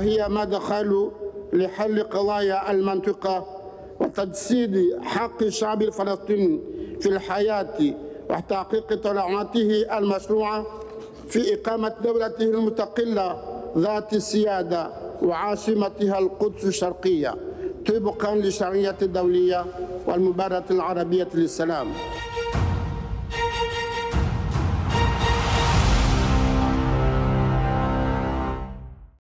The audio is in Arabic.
وهي مدخل لحل قضايا المنطقة وتجسيد حق الشعب الفلسطيني في الحياة وتحقيق طلعاته المشروعة في إقامة دولته المستقلة ذات السيادة وعاصمتها القدس الشرقية طبقا للشرعية الدولية والمبادرة العربية للسلام.